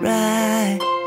right.